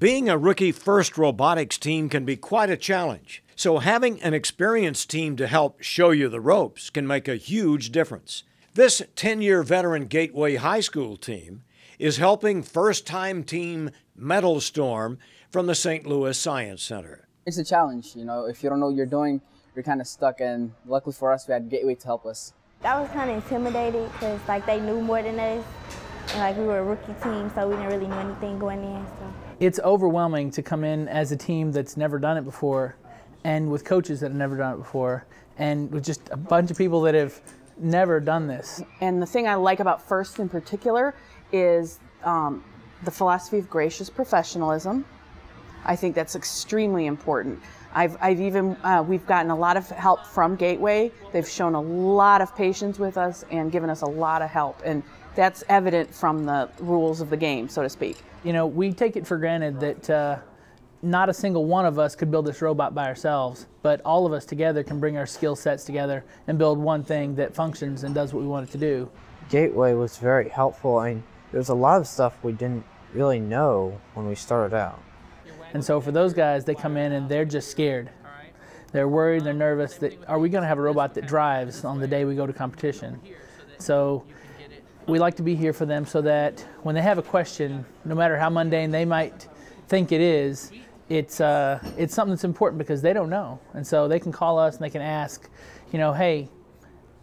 Being a rookie first robotics team can be quite a challenge, so having an experienced team to help show you the ropes can make a huge difference. This 10 year veteran Gateway High School team is helping first time team Metal Storm from the St. Louis Science Center. It's a challenge, you know, if you don't know what you're doing, you're kind of stuck, and luckily for us, we had Gateway to help us. I was kind of intimidated because like they knew more than us, and like we were a rookie team, so we didn't really know anything going in. So. It's overwhelming to come in as a team that's never done it before, and with coaches that have never done it before, and with just a bunch of people that have never done this. And the thing I like about First in particular is um, the philosophy of gracious professionalism. I think that's extremely important. I've, I've even, uh, we've gotten a lot of help from Gateway. They've shown a lot of patience with us and given us a lot of help. And that's evident from the rules of the game, so to speak. You know, we take it for granted that uh, not a single one of us could build this robot by ourselves, but all of us together can bring our skill sets together and build one thing that functions and does what we want it to do. Gateway was very helpful. I mean, there's a lot of stuff we didn't really know when we started out. And so for those guys, they come in and they're just scared. They're worried, they're nervous that are we going to have a robot that drives on the day we go to competition? So we like to be here for them so that when they have a question, no matter how mundane they might think it is, it's uh, it's something that's important because they don't know, and so they can call us and they can ask, you know, hey,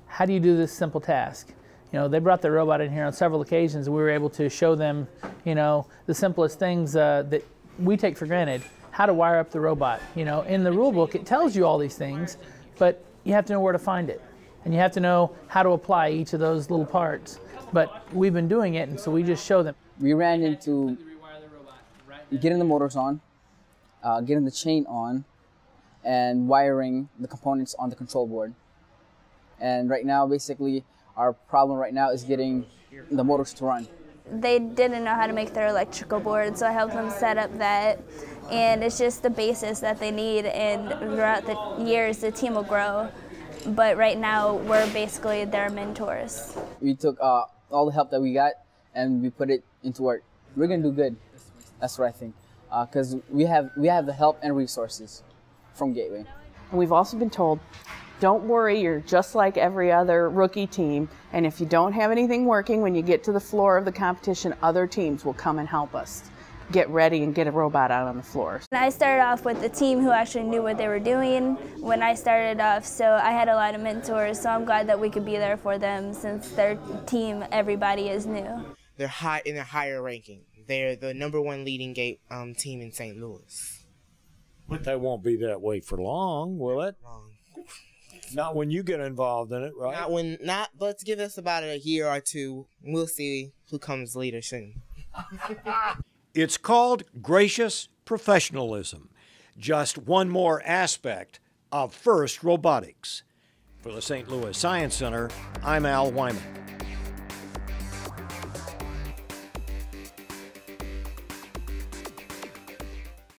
how do you do this simple task? You know, they brought their robot in here on several occasions, and we were able to show them, you know, the simplest things uh, that we take for granted how to wire up the robot. You know, in the rule book, it tells you all these things, but you have to know where to find it. And you have to know how to apply each of those little parts. But we've been doing it, and so we just show them. We ran into getting the motors on, uh, getting the chain on, and wiring the components on the control board. And right now, basically, our problem right now is getting the motors to run they didn't know how to make their electrical board, so I helped them set up that. And it's just the basis that they need, and throughout the years, the team will grow. But right now, we're basically their mentors. We took uh, all the help that we got and we put it into work. We're gonna do good. That's what I think, because uh, we have we have the help and resources from Gateway. And we've also been told don't worry, you're just like every other rookie team. And if you don't have anything working when you get to the floor of the competition, other teams will come and help us get ready and get a robot out on the floor. I started off with a team who actually knew what they were doing when I started off, so I had a lot of mentors, so I'm glad that we could be there for them since their team, everybody is new. They're high in a higher ranking. They're the number one leading gate um, team in St. Louis. But they won't be that way for long, will it? Long. Not when you get involved in it, right? Not when not. Let's give us about a year or two. We'll see who comes later soon. it's called gracious professionalism. Just one more aspect of FIRST Robotics. For the St. Louis Science Center, I'm Al Wyman.